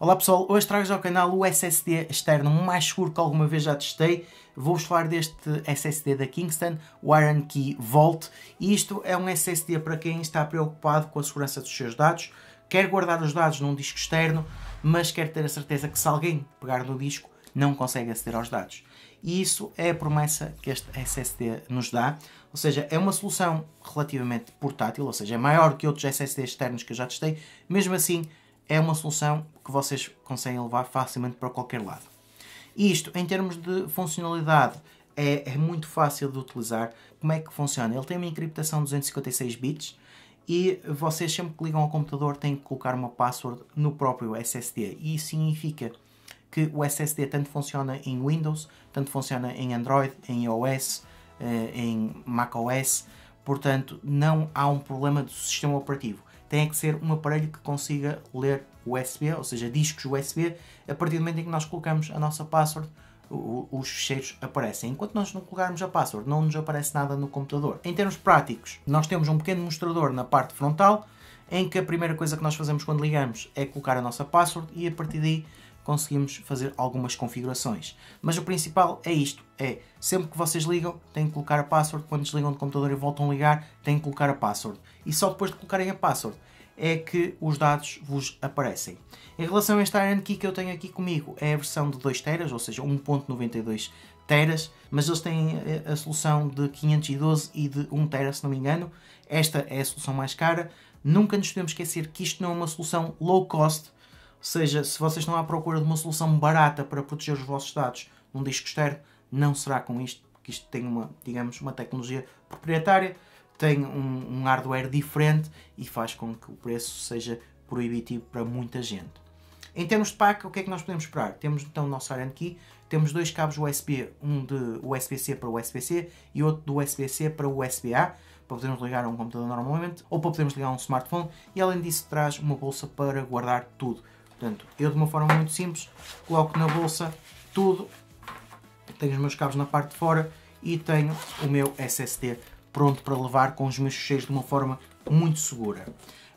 Olá pessoal, hoje trago ao canal o SSD externo mais seguro que alguma vez já testei. Vou-vos falar deste SSD da Kingston, o Iron Key Vault. E isto é um SSD para quem está preocupado com a segurança dos seus dados, quer guardar os dados num disco externo, mas quer ter a certeza que se alguém pegar no disco, não consegue aceder aos dados. E isso é a promessa que este SSD nos dá. Ou seja, é uma solução relativamente portátil, ou seja, é maior que outros SSDs externos que eu já testei. Mesmo assim, é uma solução que vocês conseguem levar facilmente para qualquer lado. Isto, em termos de funcionalidade, é, é, muito fácil de utilizar. Como é que funciona? Ele tem uma encriptação de 256 bits e vocês sempre que ligam ao computador têm que colocar uma password no próprio SSD. E isso significa que o SSD tanto funciona em Windows, tanto funciona em Android, em iOS, eh, em macOS, portanto não há um problema do sistema operativo tem que ser um aparelho que consiga ler USB, ou seja, discos USB, a partir do momento em que nós colocamos a nossa password, os ficheiros aparecem. Enquanto nós não colocarmos a password, não nos aparece nada no computador. Em termos práticos, nós temos um pequeno mostrador na parte frontal, em que a primeira coisa que nós fazemos quando ligamos é colocar a nossa password e a partir daí conseguimos fazer algumas configurações. Mas o principal é isto, é sempre que vocês ligam, têm que colocar a password, quando desligam do computador e voltam a ligar, têm que colocar a password. E só depois de colocarem a password é que os dados vos aparecem. Em relação a esta Iron Key que eu tenho aqui comigo, é a versão de 2 teras, ou seja, 1.92 teras, mas eles têm a solução de 512 e de 1 tera, se não me engano. Esta é a solução mais cara. Nunca nos podemos esquecer que isto não é uma solução low cost, seja, se vocês estão à procura de uma solução barata para proteger os vossos dados num disco externo, não será com isto, porque isto tem uma, digamos, uma tecnologia proprietária, tem um, um hardware diferente e faz com que o preço seja proibitivo para muita gente. Em termos de pack, o que é que nós podemos esperar? Temos então o nosso Iron Key, temos dois cabos USB, um de USB-C para USB-C e outro do USB-C para USB-A, para podermos ligar a um computador normalmente, ou para podermos ligar a um smartphone, e além disso traz uma bolsa para guardar tudo. Portanto, eu de uma forma muito simples coloco na bolsa tudo, tenho os meus cabos na parte de fora e tenho o meu SSD pronto para levar com os meus ficheiros de uma forma muito segura.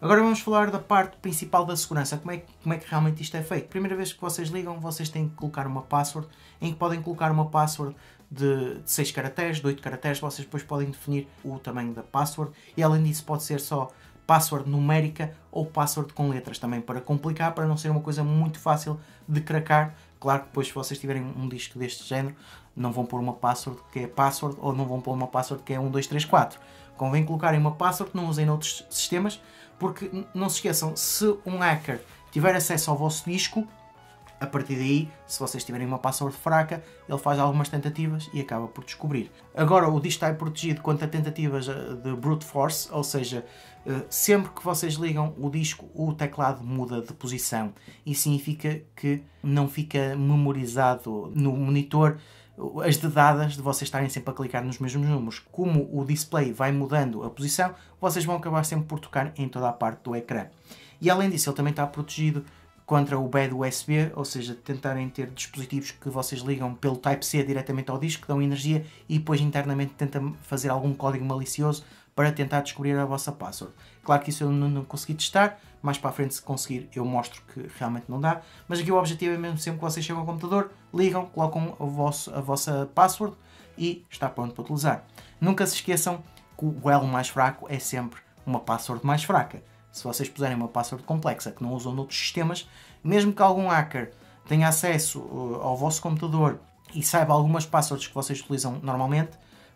Agora vamos falar da parte principal da segurança, como é, que, como é que realmente isto é feito. Primeira vez que vocês ligam, vocês têm que colocar uma password, em que podem colocar uma password de, de 6 caracteres, de 8 caracteres, vocês depois podem definir o tamanho da password, e além disso pode ser só password numérica ou password com letras também para complicar, para não ser uma coisa muito fácil de cracar. Claro que depois se vocês tiverem um disco deste género, não vão pôr uma password que é password ou não vão pôr uma password que é 1, 2, 3, 4. Convém colocarem uma password não usem noutros sistemas, porque não se esqueçam, se um hacker tiver acesso ao vosso disco, a partir daí, se vocês tiverem uma password fraca, ele faz algumas tentativas e acaba por descobrir. Agora, o disco está protegido contra tentativas eh, de brute force, ou seja, eh, sempre que vocês ligam o disco, o teclado muda de posição e significa que não fica memorizado no monitor as dedadas de vocês estarem sempre a clicar nos mesmos números. Como o display vai mudando a posição, vocês vão acabar sempre por tocar em toda a parte do ecrã. E além disso, ele também está protegido contra o bad USB, ou seja, tentarem ter dispositivos que vocês ligam pelo Type-C diretamente ao disco, que dão energia e depois internamente tentam fazer algum código malicioso para tentar descobrir a vossa password. Claro que isso eu não, não consegui testar, mais para a frente se conseguir eu mostro que realmente não dá, mas aqui o objetivo é mesmo sempre que vocês chegam ao computador, ligam, colocam a, vosso, a vossa password e está pronto para utilizar. Nunca se esqueçam que o elo mais fraco é sempre uma password mais fraca se vocês puserem uma password complexa que não usam noutros sistemas, mesmo que algum hacker tenha acesso uh, ao vosso computador e saiba algumas passwords que vocês utilizam normalmente,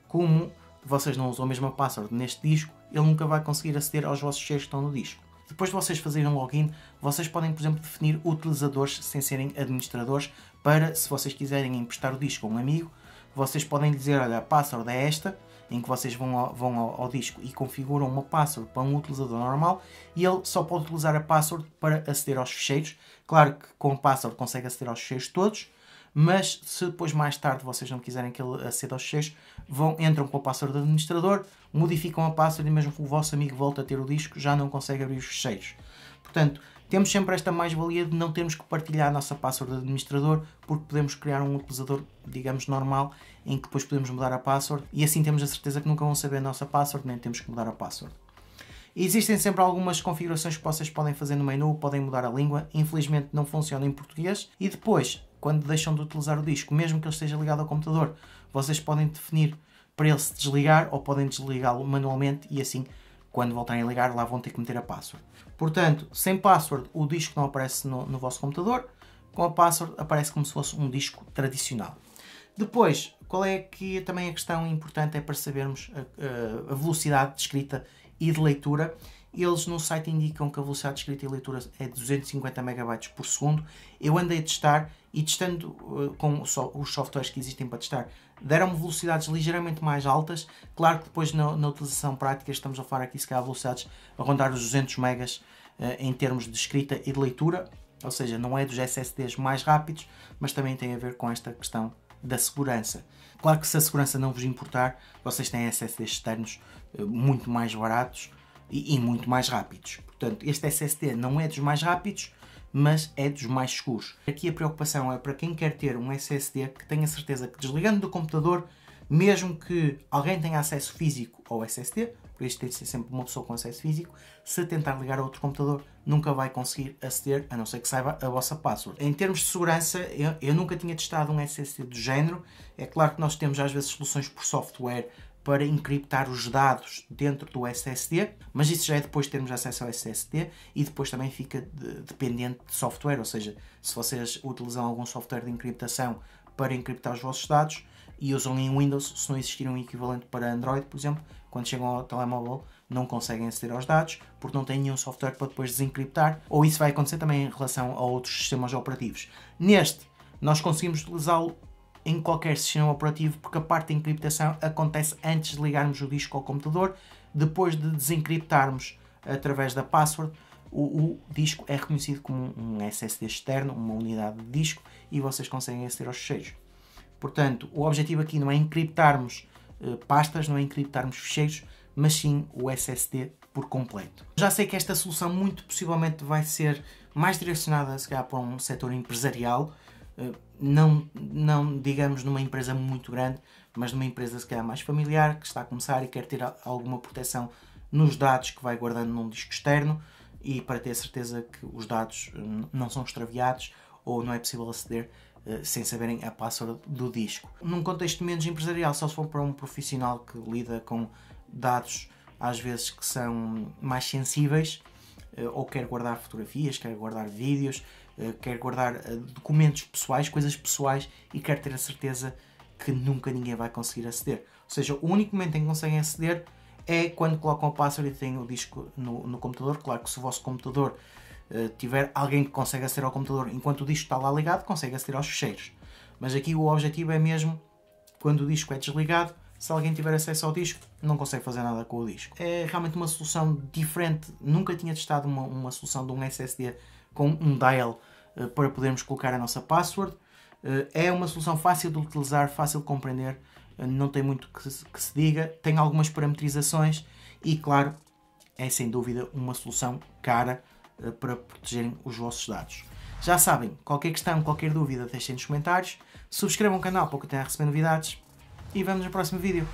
como vocês não usam a mesma password neste disco, ele nunca vai conseguir aceder aos vossos cheios que estão no disco. Depois de vocês fazerem um login, vocês podem, por exemplo, definir utilizadores sem serem administradores para, se vocês quiserem emprestar o disco a um amigo, vocês podem dizer, olha, a password é esta, em que vocês vão ao, vão ao, ao, disco e configuram uma password para um utilizador normal e ele só pode utilizar a password para aceder aos ficheiros. Claro que com a password consegue aceder aos ficheiros todos, mas se depois mais tarde vocês não quiserem que ele aceda aos ficheiros, vão, entram com a password do administrador, modificam a password e mesmo que o vosso amigo volte a ter o disco, já não consegue abrir os ficheiros. Portanto, temos sempre esta mais-valia de não termos que partilhar a nossa password de administrador, porque podemos criar um utilizador, digamos, normal, em que depois podemos mudar a password e assim temos a certeza que nunca vão saber a nossa password, nem temos que mudar a password. Existem sempre algumas configurações que vocês podem fazer no menu, podem mudar a língua, infelizmente não funciona em português. E depois, quando deixam de utilizar o disco, mesmo que ele esteja ligado ao computador, vocês podem definir para ele se desligar ou podem desligá-lo manualmente e assim, quando voltarem a ligar, lá vão ter que meter a password. Portanto, sem password, o disco não aparece no, no vosso computador, com a password aparece como se fosse um disco tradicional. Depois, qual é que também a questão importante é para sabermos a, a velocidade de escrita e de leitura. Eles no site indicam que a velocidade de escrita e leitura é 250 MB por segundo. Eu andei a testar e testando uh, com os softwares que existem para testar, deram-me velocidades ligeiramente mais altas. Claro que depois na, na, utilização prática estamos a falar aqui se calhar velocidades a rondar os 200 megas uh, em termos de escrita e de leitura, ou seja, não é dos SSDs mais rápidos, mas também tem a ver com esta questão da segurança. Claro que se a segurança não vos importar, vocês têm SSDs externos eh, muito mais baratos e, e, muito mais rápidos. Portanto, este SSD não é dos mais rápidos, mas é dos mais seguros. Aqui a preocupação é para quem quer ter um SSD que tenha certeza que desligando do computador, mesmo que alguém tenha acesso físico ao SSD, por isso tem de ser sempre uma pessoa com acesso físico, se tentar ligar a outro computador, nunca vai conseguir aceder, a não ser que saiba a vossa password. Em termos de segurança, eu, eu nunca tinha testado um SSD do género. É claro que nós temos às vezes soluções por software para encriptar os dados dentro do SSD, mas isso já é depois de termos acesso ao SSD e depois também fica de, dependente de software, ou seja, se vocês utilizam algum software de encriptação para encriptar os vossos dados e usam em Windows, se não existir um equivalente para Android, por exemplo, quando chegam ao telemóvel não conseguem aceder aos dados porque não têm nenhum software para depois desencriptar, ou isso vai acontecer também em relação a outros sistemas operativos. Neste, nós conseguimos utilizá-lo em qualquer sistema operativo, porque a parte de encriptação acontece antes de ligarmos o disco ao computador, depois de desencriptarmos através da password, o, o, disco é reconhecido como um SSD externo, uma unidade de disco, e vocês conseguem aceder aos ficheiros. Portanto, o objetivo aqui não é encriptarmos uh, pastas, não é encriptarmos ficheiros, mas sim o SSD por completo. Já sei que esta solução muito possivelmente vai ser mais direcionada se calhar para um setor empresarial, eh, não, não digamos numa empresa muito grande, mas numa empresa se calhar mais familiar, que está a começar e quer ter alguma proteção nos dados que vai guardando num disco externo e para ter certeza que os dados eh, não são extraviados ou não é possível aceder uh, sem saberem a password do disco. Num contexto menos empresarial, só se for para um profissional que lida com dados às vezes que são mais sensíveis, uh, ou quer guardar fotografias, quer guardar vídeos, eh, quer guardar eh, documentos pessoais, coisas pessoais e quer ter a certeza que nunca ninguém vai conseguir aceder. Ou seja, o único momento em que conseguem aceder é quando colocam o password e têm o disco no, no computador. Claro que se o vosso computador uh, tiver alguém que consegue aceder ao computador enquanto o disco está lá ligado, consegue aceder aos ficheiros. Mas aqui o objetivo é mesmo quando o disco é desligado, se alguém tiver acesso ao disco, não consegue fazer nada com o disco. É realmente uma solução diferente. Nunca tinha testado uma, uma solução de um SSD com um dial uh, para podermos colocar a nossa password. Uh, é uma solução fácil de utilizar, fácil de compreender, uh, não tem muito que se, que se diga, tem algumas parametrizações e, claro, é sem dúvida uma solução cara para protegerem os vossos dados. Já sabem, qualquer questão, qualquer dúvida, deixem nos comentários. Subscrevam o canal para continuar a receber novidades e vemos no próximo vídeo.